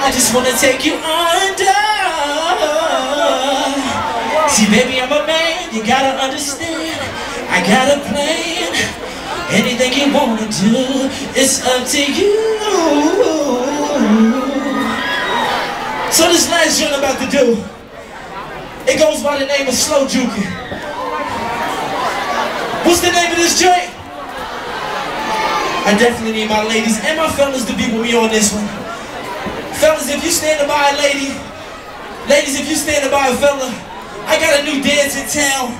I just wanna take you under. See, baby, I'm a man, you gotta understand. I got a plan. Anything you wanna do, it's up to you. So this last joint I'm about to do, it goes by the name of Slow Juking. What's the name of this joint? I definitely need my ladies and my fellas to be with me on this one. Fellas, if you standing by a lady, ladies, if you standing by a fella, I got a new dance in town.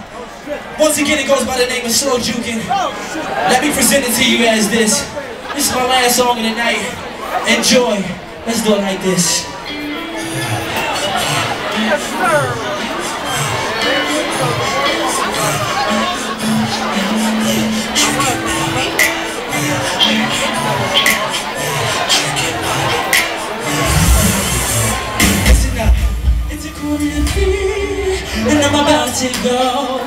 Once again, it goes by the name of Slow Juking. Let me present it to you as this. This is my last song of the night. Enjoy. Let's do it like this. Yes, sir. And I'm about to go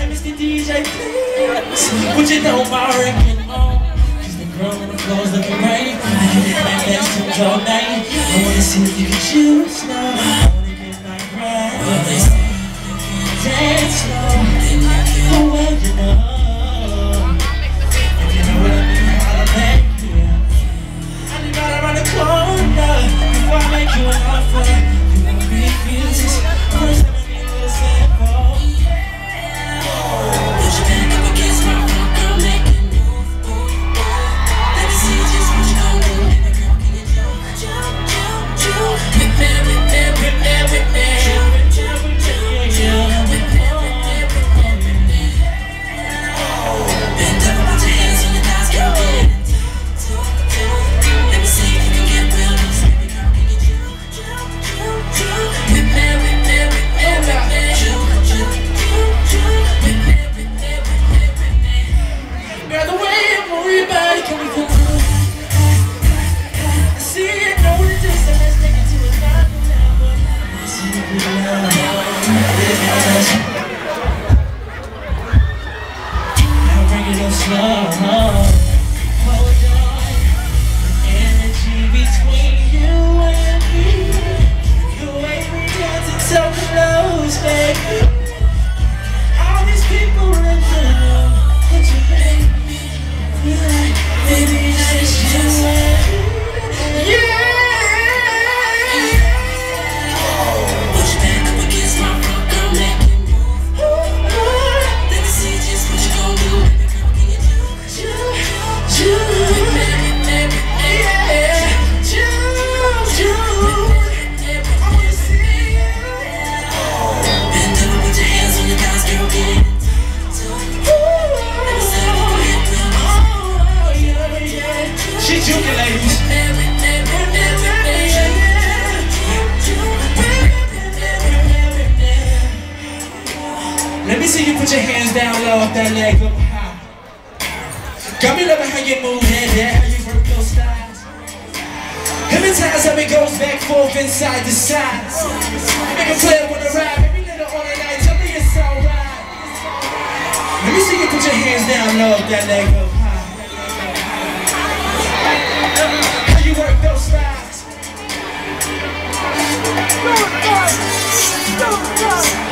And Mr. DJ, please Would you know my record on? Cause the girl on the floor's looking right And that's tunes all night I wanna see if you can choose now down low, that leg up high. Got me loving how you move, yeah, yeah, how you work those thighs. Hypnotize how it goes back, forth, inside the sides. Make a player wanna ride, every little on the night, tell me it's alright. Let me see you put your hands down low, that leg up high. How you work those thighs. Don't, don't, don't,